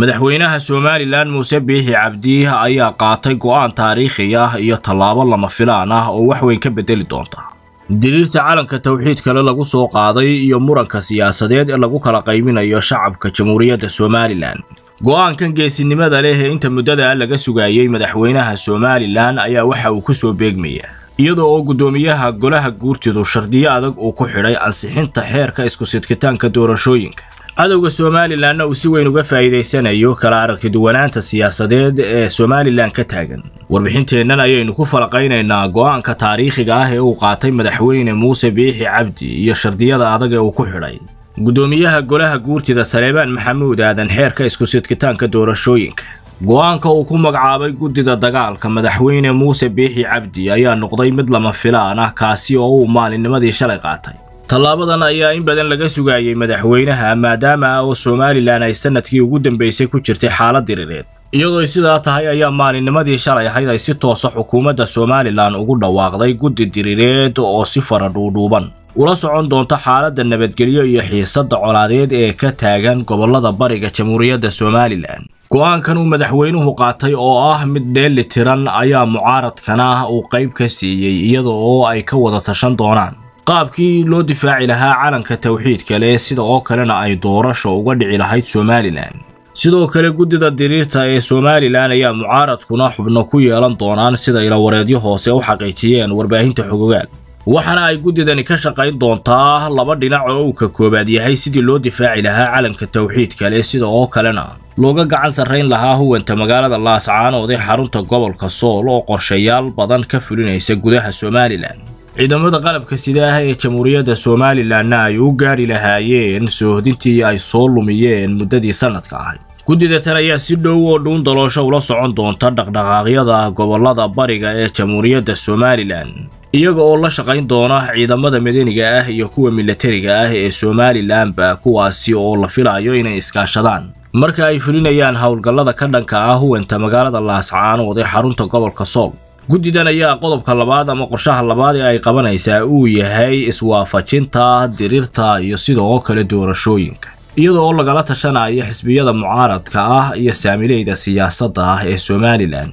madaxweynaha somalilan muuse biixi cabdi ayaa qaatay go'aan taariikhi ah iyo tallaabo lama filaan ah oo wax weyn ka bedeli doonta. Diriirta calanka tawxiid kale lagu soo qaaday iyo muranka siyaasadeed ee lagu kala qayminayo shacabka jamhuuriyadda somalilan go'aankan geesinimada leh ee inta muddada laga sugayey madaxweynaha somalilan ayaa waxa uu ku soo beegmaya iyadoo oo guddoomiyaha golaha guurtidu shardiyo adag uu ku xidhay ansixinta xeerka isku-sidkitaanka doorashooyinka cadowga somalilanna uu si weyn uga faa'iidaysanayo kala aragtiduwanaanta siyaasadeed ee somalilan ka taagan. Warbixinteennan ayaynu ku falaqaynaynaa go'aanka taariikhiga ah ee uu qaatay madaxweyne muuse biixi cabdi iyo shardiyada adag ee uu ku xidhay. Guddoomiyaha golaha guurtida saleebaan maxamuud aadan xeerka isku-sidkitaanka doorashooyinka. Go'aanka uu ku magacaabay guddida dagaalka madaxweyne muuse biixi cabdi ayaa noqday mid lama filaan ah kaasi oo uu maalinnimadii shalay qaatay tallaabadan ayaa in badan laga sugayey madaxweynaha maadaama oo somalilan ay sannadkii ugu dambeysay ku jirtay xaalad diriireed. Iyadoo sidaa tahay ayaa maalinnimadii shalay ahayd ay si toosa xukuumadda somalilan ugu dhawaaqday guddi diriireed oo si fara dhuudhuuban ula socon doonta xaaladda nabadgelyo iyo xiisadda colaadeed ee ka taagan gobollada bariga jamhuuriyadda somalilan go'aankan uu madaxweynuhu qaatay oo ah mid dheeli tiran ayaa mucaaradkana uu qayb ka siiyey iyada oo ay ka wada tashan doonaan qaabkii loo difaaci lahaa calanka tawxiidka leh sida oo kalena ay doorasho uga dhici lahayd somalilan sidoo kale guddida diriirta ee somalilan ayaa mucaaradkuna xubno ku yeelan doonaan sida ilawareedyo hoose u xaqiijiyeen warbaahinta xogogaal. Waxaana ay guddidani ka shaqayn doontaa laba dhinac oo uu ka koobaad yahay sidii loo difaaci lahaa calanka tawxiidka leh sida oo kalena looga gacan sarrayn lahaa huwanta magaalada laascaanood ee xarunta gobolka sool oo qorshayaal badan ka fulinaysa gudaha somalilan ciidamada qalabka sidaah ee jamhuuriyadda somalilanna ay u gaadhi lahaayeen soohdintii ay soo lumiyeen muddadii sannadka ahayd guddida tan ayaa si dhow oo dhuun daloosho ula socon doonta dhaqdhaqaaqyada gobollada bariga ee jamhuuriyadda somalilan iyaga oo la shaqayn doona ciidamada madaniga ah iyo kuwa milatariga ah ee somalilanba kuwaasi oo la filayo inay iskaashadaan. Marka ay fulinayaan howlgallada ka dhanka ah huwanta magaalada laascaanood ee xarunta gobolka sool guddidan ayaa qodobka labaad ama qorshaha labaad ee ay qabanaysaa uu yahay iswaafajinta diriirta iyo sidoo kale doorashooyinka. Iyadoo oo lagala tashanayo xisbiyada mucaaradka ah iyo saamileyda siyaasadda ah ee somalilan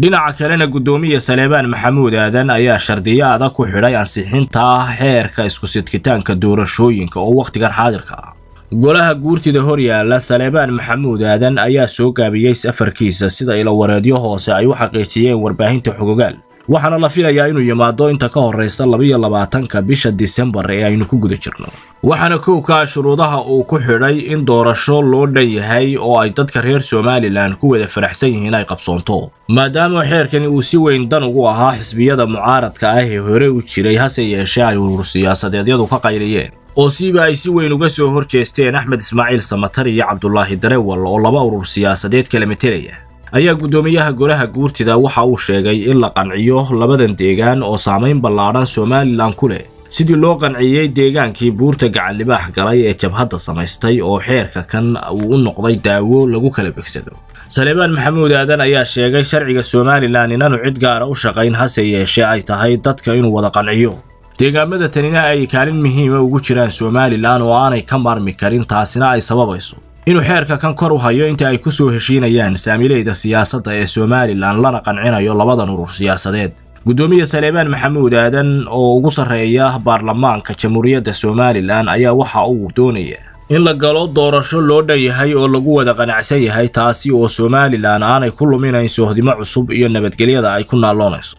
dhinaca kalena guddoomiya saleebaan maxamuud aadan ayaa shardiyo adag ku xidhay ansixinta xeerka isku-sidkitaanka doorashooyinka oo wakhtigan xaadirka ah golaha guurtida horyaala saleebaan maxamuud aadan ayaa soo gaabiyey safarkiisa sida ilawareedyo hoose ay u xaqiijiyeen warbaahinta xogogaal. Waxaana la filayaa inuu yimaado inta ka horraysa labiyo labaatanka bisha disembar ee aynu ku guda jirno. Waxaana kowkaa shuruudaha uu ku xidhay in doorasho loo dhan yahay oo ay dadka reer somalilan ku wada faraxsan yihiin ay qabsoonto. Maadaama xeerkani uu si weyn dan ugu ahaa xisbiyada mucaaradka ah ee hore u jiray hase yeeshee ay urur siyaasadeedyadu ka qayliyeen oo siiba ay si weyn uga soo hor jeesteen axmed ismaaciil samatar iyo cabdulaahi darewal oo laba urur siyaasadeed kala metelaya ayaa guddoomiyaha golaha guurtida waxa uu sheegay in la qanciyo labadan deegaan oo saamayn ballaadhan somalilan ku leh. Sidii loo qanciyey deegaankii buurta gacanlibaax galay ee jabhadda samaystay oo xeerka kan uu u noqday daawo lagu kala begsado. Saleebaan maxamuud aadan ayaa sheegay sharciga somalilan inaanu cid gaara u shaqayn hase yeeshee ay tahay dadka inuu wada qanciyo deegaamada tanina ay kaalin muhiima ugu jiraan somalilan oo aanay ka maarmi karin taasina ay sababayso. Inuu xeerka kan kor u hayo inta ay ku soo heshiinayaan saamileyda siyaasadda ee somalilan lana qancinayo labadan urur siyaasadeed. Guddoomiye saleebaan maxamuud aadan oo ugu sarreeya baarlamaanka jamhuuriyadda somalilan ayaa waxa uu doonaya in la galo doorasho loo dhan yahay oo lagu wada qanacsan yahay taasi oo somalilan aanay ku luminayn soohdimo cusub iyo nabadgelyada ay ku naalloonayso